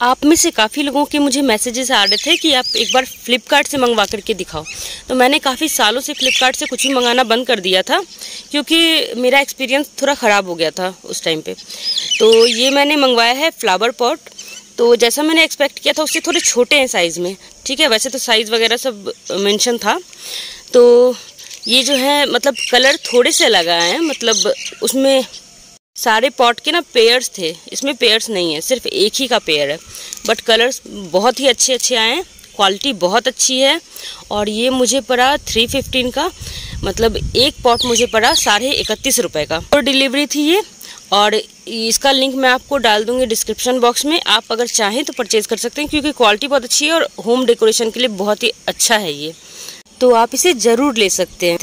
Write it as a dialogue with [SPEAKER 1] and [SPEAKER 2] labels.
[SPEAKER 1] आप में से काफ़ी लोगों के मुझे मैसेजेस आ रहे थे कि आप एक बार फ्लिपकार्ट से मंगवा करके दिखाओ। तो मैंने काफ़ी सालों से फ्लिपकार्ट से कुछ भी मंगाना बंद कर दिया था, क्योंकि मेरा एक्सपीरियंस थोड़ा ख़राब हो गया था उस टाइम पे। तो ये मैंने मंगवाया है फ्लावर पॉट तो जैसा मैंने एक्सपेक्ट किया था, उससे थोड़े छोटे हैं साइज़ में, ठीक है? वैसे तो साइज़ वगैरह सब मैंशन था। तो ये जो है मतलब कलर थोड़े से लगा है मतलब उसमें सारे पॉट के ना पेयर्स थे, इसमें पेयर्स नहीं है, सिर्फ़ एक ही का पेयर है। बट कलर्स बहुत ही अच्छे अच्छे आए हैं क्वालिटी बहुत अच्छी है, और ये मुझे पड़ा थ्री फिफ्टीन का मतलब एक पॉट मुझे पड़ा साढ़े इकतीस रुपये का। और डिलीवरी थी ये, और इसका लिंक मैं आपको डाल दूँगी डिस्क्रिप्शन बॉक्स में, आप अगर चाहें तो परचेज़ कर सकते हैं, क्योंकि क्वालिटी बहुत अच्छी है और होम डेकोरेशन के लिए बहुत ही अच्छा है ये। तो आप इसे ज़रूर ले सकते हैं।